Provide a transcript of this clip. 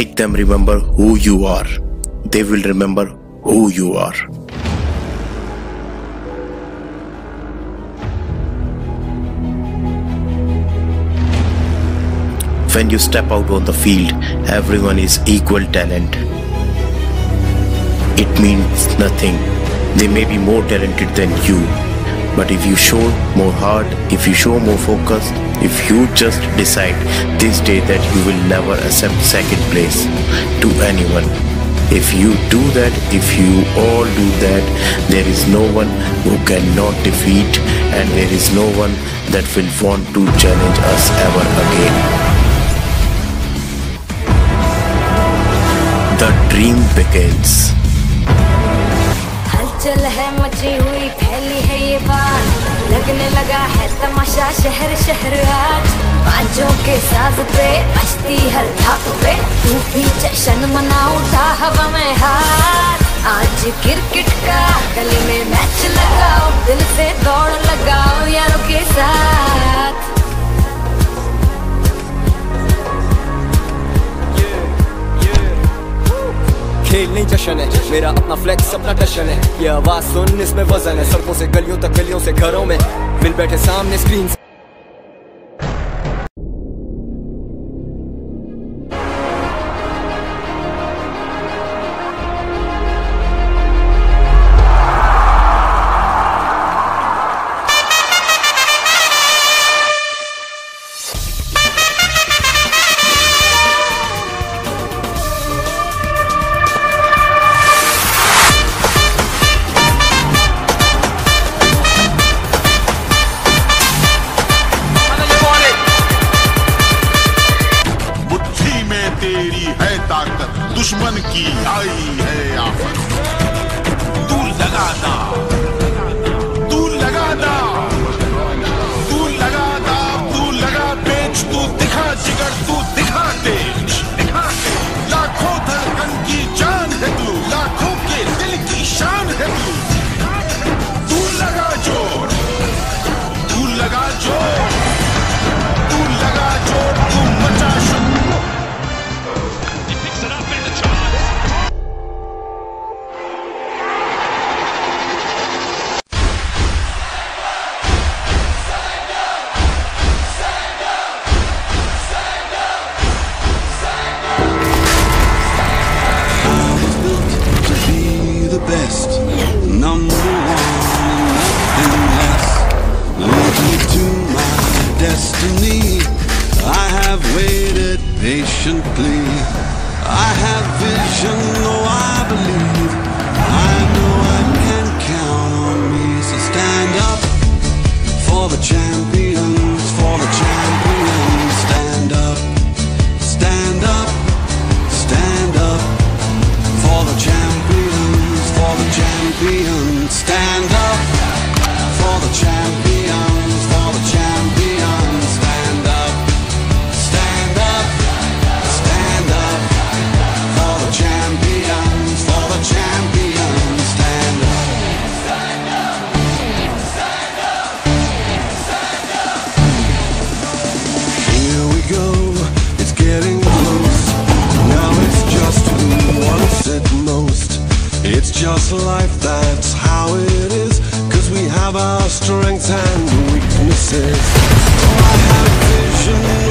Make them remember who you are. They will remember who you are. When you step out on the field, everyone is equal talent. It means nothing. They may be more talented than you, but if you show more heart, if you show more focus, if you just decide this day that you will never accept second place to anyone, if you do that, if you all do that, there is no one who cannot defeat and there is no one that will want to challenge us ever again. The dream begins. हलचल है मची हुई, फैली है ये बात। लगने लगा है तमाशा शहर शहर आज। बाजों के साथ पे अस्ती हर धाप पे। तू भी जश्न मना उठा हवा में हार आज क्रिकेट का गली में मैच लगाओ, दिल से दौड़ लगाओ यारों के साथ। खेल नहीं जशन है। मेरा अपना फ्लेक्स अपना टशन है। ये आवाज़ सुन, इसमें वज़न है। सड़कों से गलियों तक गलियों से घरों में। मिल बैठे सामने screen waited patiently. I have vision, oh I believe. Life, that's how it is. Cause we have our strengths and weaknesses. Oh, I have vision.